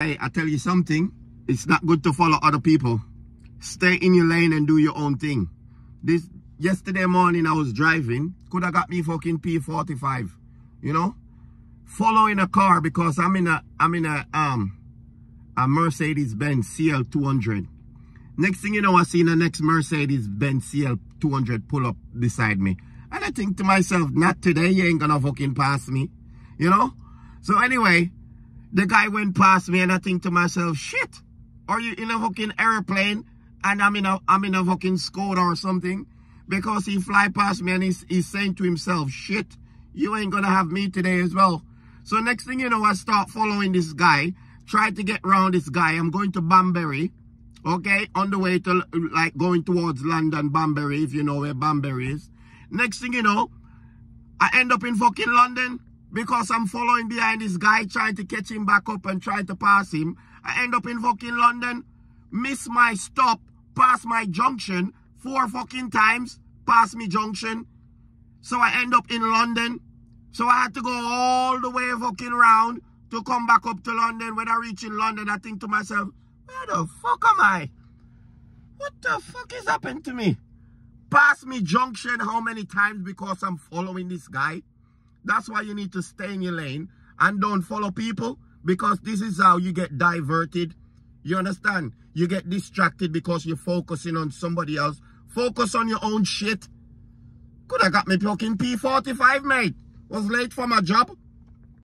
Hey, I tell you something. It's not good to follow other people. Stay in your lane and do your own thing. This yesterday morning I was driving. Could have got me fucking P45. You know? Following a car because I'm in a I'm in a um a Mercedes Benz CL 200. Next thing you know, I seen the next Mercedes Benz CL 200 pull up beside me. And I think to myself, not today, you ain't gonna fucking pass me. You know? So anyway, the guy went past me and I think to myself, shit, are you in a fucking airplane and I'm in a I'm in a fucking Skoda or something? Because he fly past me and he's, he's saying to himself, shit, you ain't gonna have me today as well. So next thing you know, I start following this guy, try to get around this guy. I'm going to Banbury, okay, on the way to like going towards London, Banbury, if you know where Banbury is. Next thing you know, I end up in fucking London because I'm following behind this guy trying to catch him back up and trying to pass him. I end up in fucking London, miss my stop, pass my junction four fucking times, pass me junction. So I end up in London. So I had to go all the way fucking round to come back up to London. When I reach in London, I think to myself, where the fuck am I? What the fuck is happening to me? Pass me junction how many times because I'm following this guy? That's why you need to stay in your lane and don't follow people because this is how you get diverted. You understand? You get distracted because you're focusing on somebody else. Focus on your own shit. Could have got me fucking P45, mate. Was late for my job.